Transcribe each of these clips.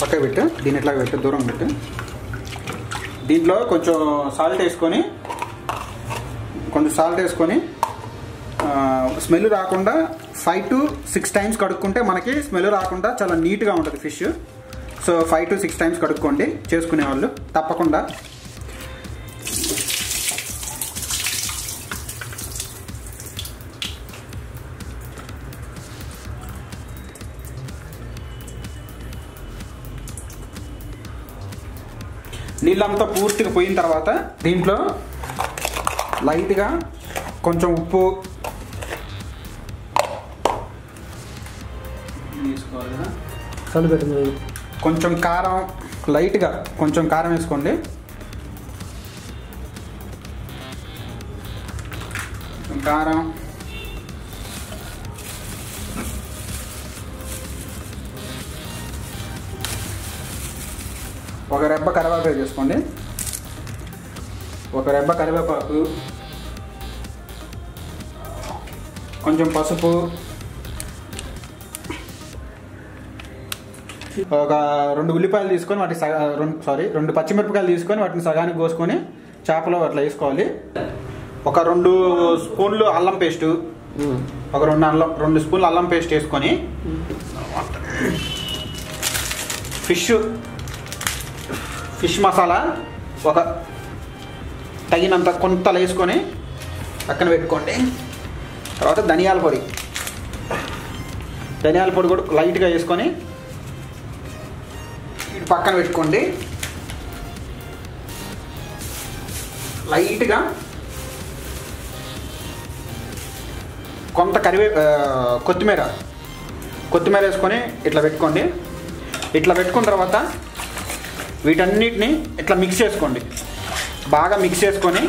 పక్క పెట్టు. దీన్ని ఎట్లా పెట్టు. దూరం పెట్టు. దీంట్లో కొంచెం సాల్ట్ వేసుకొని కొంచెం సాల్ట్ వేసుకొని స్మెల్ రాకుండా ఫైవ్ టు సిక్స్ టైమ్స్ కడుక్కుంటే మనకి స్మెల్ రాకుండా చాలా నీట్గా ఉంటుంది fish so five to six times కడుక్కోండి. చేసుకునే వాళ్ళు తప్పకుండా నీళ్ళంతా పూర్తిగా పోయిన తర్వాత దీంట్లో లైట్గా కొంచెం ఉప్పు కొంచెం కారం లైట్గా కొంచెం కారం వేసుకోండి. కారం ఒక రెబ్బ కరివేపాకు చేసుకోండి ఒక రెబ్బ కరివేపాకు కొంచెం పసుపు ఒక రెండు ఉల్లిపాయలు తీసుకొని వాటి సగ రెండు సారీ రెండు పచ్చిమిరపకాయలు తీసుకొని వాటిని సగానికి కోసుకొని చేపలో అట్లా వేసుకోవాలి. ఒక రెండు స్పూన్లు అల్లం పేస్ట్ ఒక రెండు అల్లం రెండు స్పూన్లు అల్లం పేస్ట్ వేసుకొని ఫిష్ ఫిష్ మసాలా ఒక తగినంత కొంత వేసుకొని పక్కన పెట్టుకోండి. తర్వాత ధనియాల పొడి. ధనియాల పొడి కూడా లైట్గా వేసుకొని ఇటు పక్కన పెట్టుకోండి. లైట్గా కొంత కరివే కొత్తిమీర. కొత్తిమీర వేసుకొని ఇట్లా పెట్టుకోండి. ఇట్లా పెట్టుకున్న తర్వాత వీటన్నిటిని ఇట్లా మిక్స్ చేసుకోండి. బాగా మిక్స్ చేసుకొని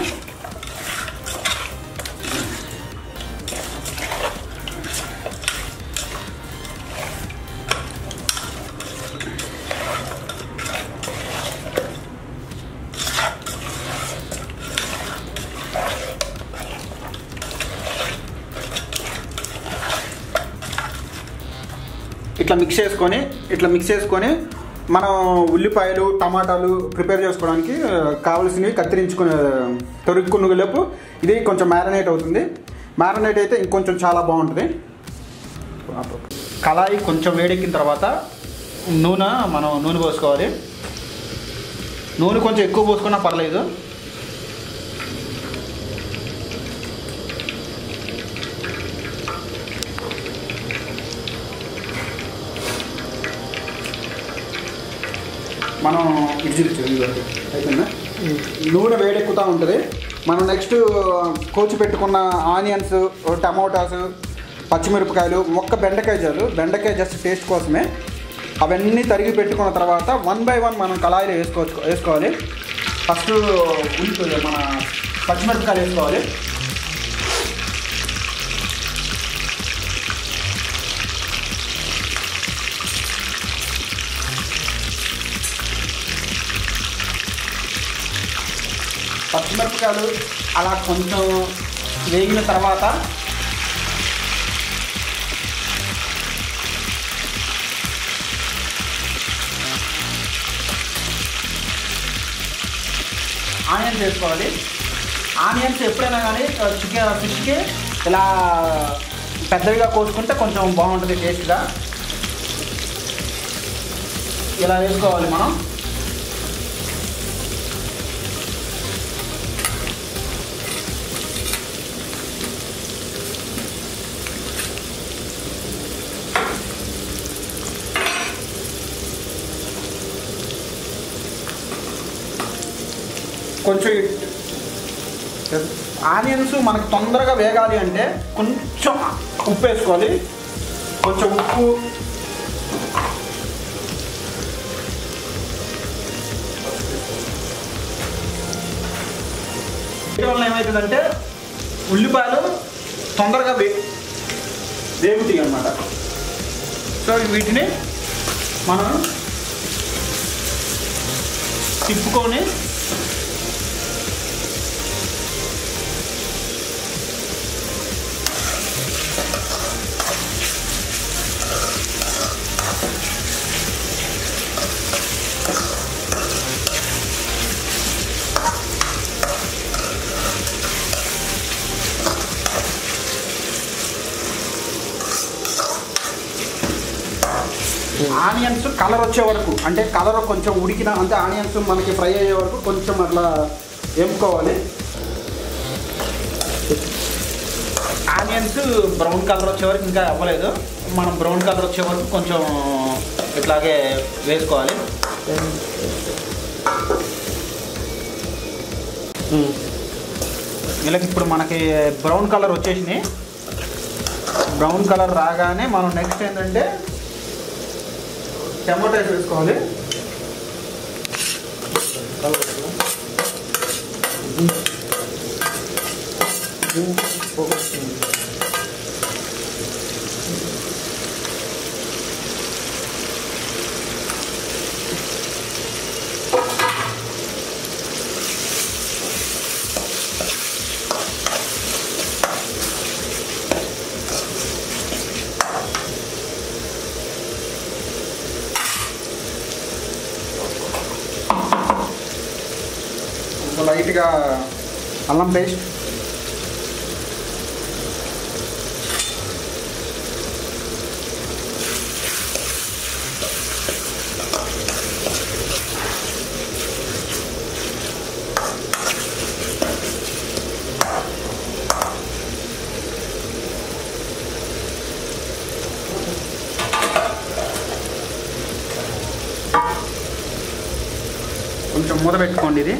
ఇట్లా మిక్స్ చేసుకొని ఇట్లా మిక్స్ చేసుకొని మనం ఉల్లిపాయలు టమాటాలు ప్రిపేర్ చేసుకోవడానికి కావలసినవి కత్తిరించుకునే తొరుక్కున్న లోపు ఇది కొంచెం మ్యారినేట్ అవుతుంది. మ్యారినేట్ అయితే ఇంకొంచెం చాలా బాగుంటుంది. కళాయి కొంచెం వేడెక్కిన తర్వాత నూనె మనం నూనె పోసుకోవాలి. నూనె కొంచెం ఎక్కువ పోసుకున్నా పర్లేదు. మనం ఇది అయిపోయిందా? నూనె వేడెక్కుతూ ఉంటుంది. మనం నెక్స్ట్ కోచి పెట్టుకున్న ఆనియన్స్ టమోటాస్ పచ్చిమిరపకాయలు మొక్క బెండకాయ చాలు. బెండకాయ జస్ట్ టేస్ట్ కోసమే. అవన్నీ తరిగి పెట్టుకున్న తర్వాత వన్ బై వన్ మనం కళాయిలో వేసుకోవచ్చు వేసుకోవాలి. ఫస్ట్ ఉల్లి మన పచ్చిమిరపకాయలు వేసుకోవాలి. పచ్చిమిరపకాయలు అలా కొంచెం వేగిన తర్వాత ఆనియన్స్ వేసుకోవాలి. ఆనియన్స్ ఎప్పుడైనా కానీ చికెన్ ఫిష్కి ఇలా పెద్దవిగా కోసుకుంటే కొంచెం బాగుంటుంది టేస్ట్గా. ఇలా వేసుకోవాలి మనం. కొంచెం ఆనియన్స్ మనకు తొందరగా వేగాలి అంటే కొంచెం ఉప్పు వేసుకోవాలి కొంచెం ఉప్పు. వల్ల ఏమవుతుందంటే ఉల్లిపాయలు తొందరగా వే వేగుతాయి అనమాట సో వీటిని మనం తిప్పుకొని ఆనియన్స్ కలర్ వచ్చే వరకు అంటే కలర్ కొంచెం ఉడికిన అంటే ఆనియన్స్ మనకి ఫ్రై అయ్యే వరకు కొంచెం అట్లా వేపుకోవాలి ఆనియన్స్ బ్రౌన్ కలర్ వచ్చే వరకు ఇంకా అవ్వలేదు. మనం బ్రౌన్ కలర్ వచ్చే వరకు కొంచెం ఇట్లాగే వేసుకోవాలి. వీళ్ళకి ఇప్పుడు మనకి బ్రౌన్ కలర్ వచ్చేసినాయి. బ్రౌన్ కలర్ రాగానే మనం నెక్స్ట్ ఏంటంటే టమాటోస్ వేసుకోవాలి కొంచెం లైట్గా అల్లం పేస్ట్. కొంచెం మూత పెట్టుకోండి ఇది.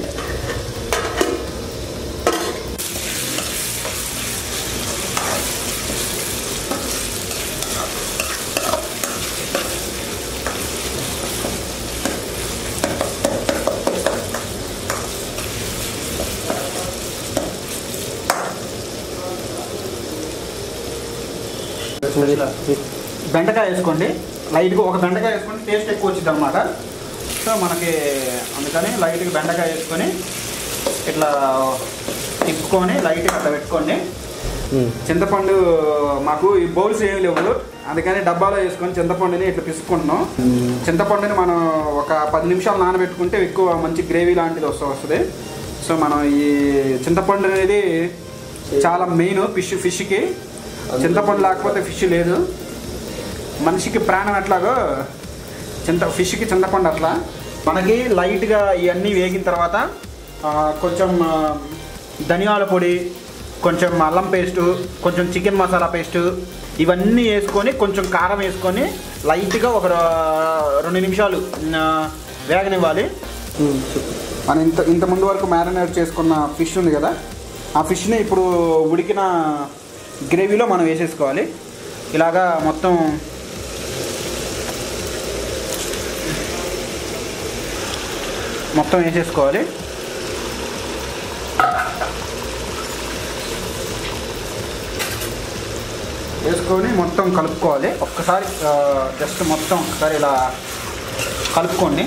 బెండకాయ వేసుకోండి. లైట్గా ఒక బెండకాయ వేసుకుంటే టేస్ట్ ఎక్కువ వచ్చింది అనమాట సో మనకి అందుకని లైట్గా బెండకాయ వేసుకొని ఇట్లా తిప్పుకొని లైట్గా అట్లా పెట్టుకోండి. చింతపండు మాకు ఈ బౌల్స్ ఏమి లేవు. అందుకని డబ్బాలో వేసుకొని చింతపండుని ఇట్లా పిసుకుంటున్నాం చింతపండుని మనం ఒక పది నిమిషాలు నానబెట్టుకుంటే ఎక్కువ మంచి గ్రేవీ లాంటిది వస్తూ వస్తుంది. సో మనం ఈ చింతపండు అనేది చాలా మెయిన్ ఫిష్ ఫిష్కి చింతపండు లేకపోతే ఫిష్ లేదు. మనిషికి ప్రాణం ఎట్లాగో చింత ఫిష్కి చింతపండు అట్లా. మనకి లైట్గా ఇవన్నీ వేగిన తర్వాత కొంచెం ధనియాల పొడి కొంచెం అల్లం పేస్టు కొంచెం చికెన్ మసాలా పేస్టు ఇవన్నీ వేసుకొని కొంచెం కారం వేసుకొని లైట్గా ఒక రెండు నిమిషాలు వేగనివ్వాలి. మనం ఇంత ఇంత ముందు వరకు మ్యారినేట్ చేసుకున్న ఫిష్ ఉంది కదా ఆ ఫిష్ని ఇప్పుడు ఉడికిన గ్రేవీలో మనం వేసేసుకోవాలి. ఇలాగా మొత్తం మొత్తం వేసేసుకోవాలి. వేసుకొని మొత్తం కలుపుకోవాలి. ఒక్కసారి జస్ట్ మొత్తం ఒకసారి ఇలా కలుపుకోండి.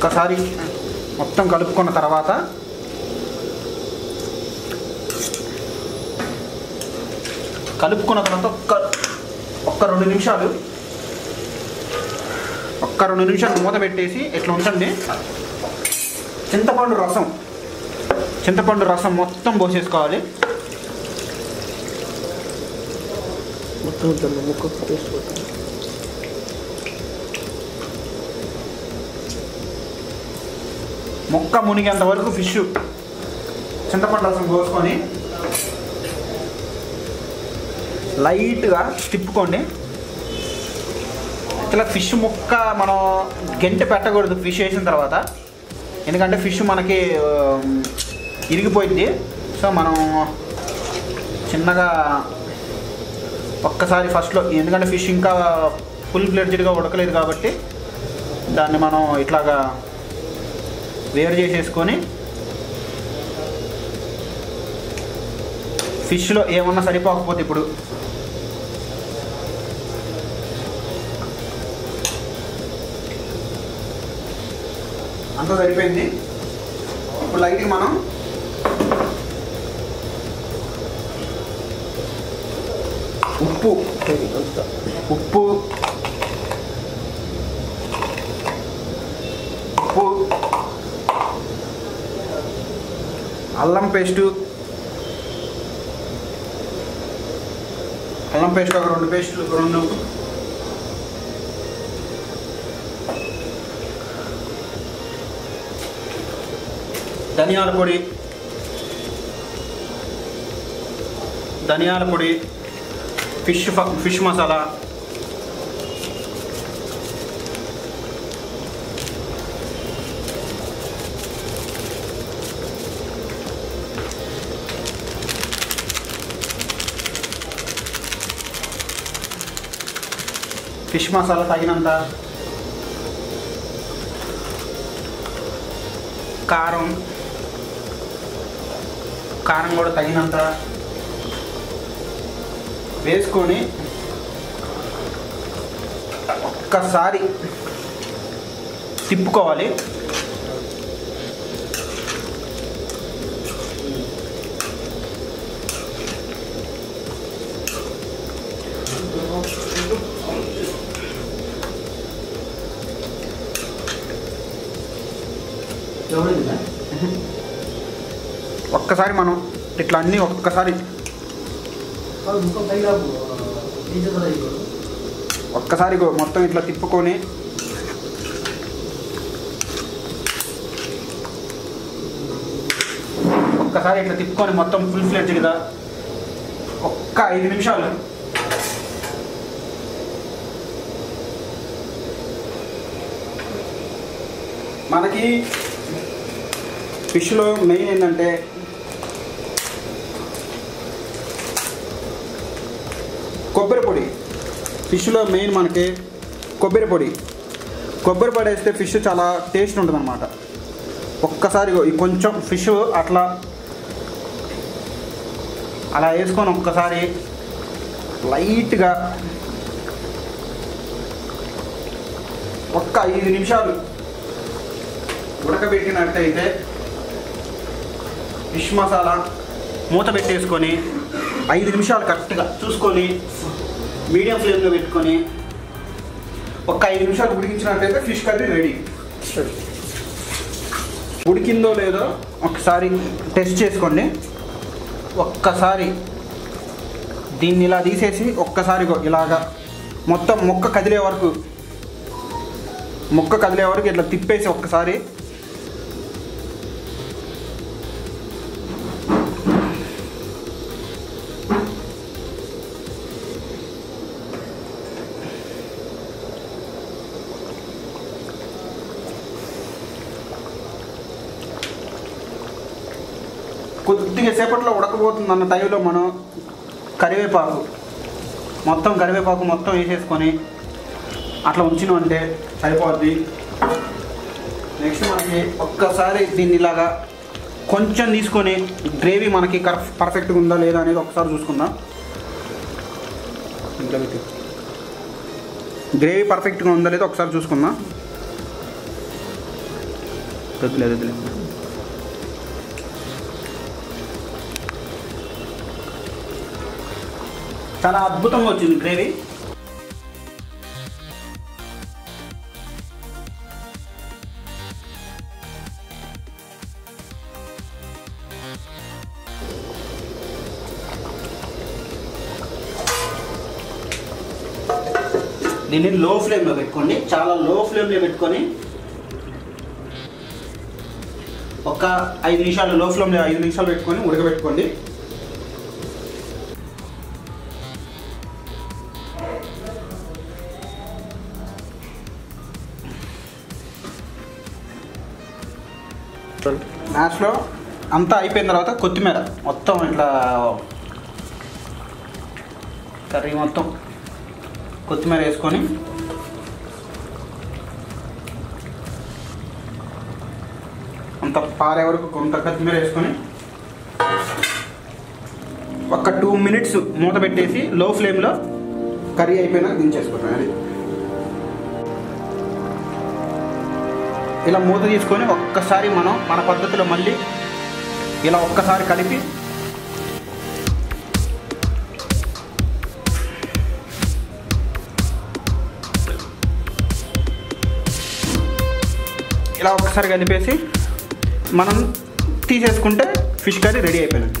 ఒక్కసారి మొత్తం కలుపుకున్న తర్వాత కలుపుకున్న తర్వాత ఒక్క ఒక్క రెండు నిమిషాలు ఒక్క రెండు నిమిషాలు మూత పెట్టేసి ఇట్లా ఉంచండి. చింతపండు రసం చింతపండు రసం మొత్తం పోసేసుకోవాలి. మొత్తం ముక్క టేస్ట్ పోతుంది మొక్క మునిగేంత వరకు ఫిష్ చింతపండు రసం కోసుకొని లైట్గా తిప్పుకోండి. ఇట్లా ఫిష్ ముక్క మనం గెంట పెట్టకూడదు ఫిష్ వేసిన తర్వాత. ఎందుకంటే ఫిష్ మనకి ఇరిగిపోయింది సో మనం చిన్నగా ఒక్కసారి ఫస్ట్లో ఎందుకంటే ఫిష్ ఇంకా ఫుల్ బ్లెడ్జెడ్గా ఉడకలేదు కాబట్టి దాన్ని మనం ఇట్లాగా వేరు చేసేసుకొని ఫిష్లో ఏమన్నా సరిపోకపోతే ఇప్పుడు అంతా సరిపోయింది. ఇప్పుడు లైట్ మనం ఉప్పు ఉప్పు ఉప్పు అల్లం పేస్టు. అల్లం పేస్ట్ ఒక రెండు పేస్టులు రెండు. ధనియాల పొడి. ధనియాల పొడి. ఫిష్ ఫ- ఫిష్ మసాలా. ఫిష్ మసాలా తగినంత. కారం. కారం కూడా తగినంత. వేసుకొని ఒక్కసారి తిప్పుకోవాలి. ఒక్కసారి మనం ఇట్లా అన్నీ ఒక్కసారి ఒక్కసారి మొత్తం ఇట్లా తిప్పుకొని ఒక్కసారి ఇట్లా తిప్పుకొని మొత్తం ఫుల్ ఫ్లెడ్జ్గా ఒక్క ఐదు నిమిషాలు. మనకి ఫిష్లో మెయిన్ ఏంటంటే కొబ్బరి పొడి ఫిష్లో మెయిన్ మనకి కొబ్బరి పొడి. కొబ్బరి పొడి వేస్తే ఫిష్ చాలా టేస్ట్ ఉంటుంది అనమాట ఒక్కసారి ఈ కొంచెం ఫిష్ అట్లా అలా వేసుకొని ఒక్కసారి లైట్గా ఒక్క ఐదు నిమిషాలు ఉడకబెట్టినట్టయితే ఫిష్ మసాలా మూత పెట్టేసుకొని ఐదు నిమిషాలు కరెక్ట్గా చూసుకొని మీడియం ఫ్లేమ్లో పెట్టుకొని ఒక ఐదు నిమిషాలు ఉడికించినట్టయితే ఫిష్ కర్రీ రెడీ. ఉడికిందో లేదో ఒకసారి టెస్ట్ చేసుకోండి. ఒక్కసారి దీన్ని ఇలా తీసేసి ఒక్కసారి ఇలాగా మొత్తం మొక్క కదిలే వరకు మొక్క కదిలే వరకు ఇట్లా తిప్పేసి ఒక్కసారి కొద్దిగా సేపట్లో ఉడకబోతుంది అన్న టైంలో మనం కరివేపాకు మొత్తం కరివేపాకు మొత్తం వేసేసుకొని అట్లా ఉంచినాం అంటే సరిపోద్ది. నెక్స్ట్ మనకి ఒక్కసారి దీన్ని ఇలాగా కొంచెం తీసుకొని గ్రేవీ మనకి కర్ పర్ఫెక్ట్గా ఉందా లేదా అనేది ఒకసారి చూసుకుందాం. గ్రేవీ పర్ఫెక్ట్గా ఉందా లేదా ఒకసారి చూసుకుందాం. వద్దులేదు వద్దులేదు చాలా అద్భుతంగా వచ్చింది గ్రేవీ. దీన్ని లో ఫ్లేమ్లో పెట్టుకోండి. చాలా లో ఫ్లేమ్లో పెట్టుకొని ఒక ఐదు నిమిషాలు లో ఫ్లేమ్లో ఐదు నిమిషాలు పెట్టుకొని ఉడకబెట్టుకోండి. మ్యాచ్లో అంతా అయిపోయిన తర్వాత కొత్తిమీర మొత్తం ఇట్లా కర్రీ మొత్తం కొత్తిమీర వేసుకొని అంత పారే వరకు కొంత కొత్తిమీర వేసుకొని ఒక టూ మినిట్స్ మూత పెట్టేసి లో ఫ్లేమ్లో కర్రీ అయిపోయినాక దించేసుకుంటాం అది. ఇలా మూత తీసుకొని ఒక్కసారి మనం మన పద్ధతిలో మళ్ళీ ఇలా ఒక్కసారి కలిపి ఇలా ఒక్కసారి కలిపేసి మనం తీసేసుకుంటే ఫిష్ కర్రీ రెడీ అయిపోయినట్టు.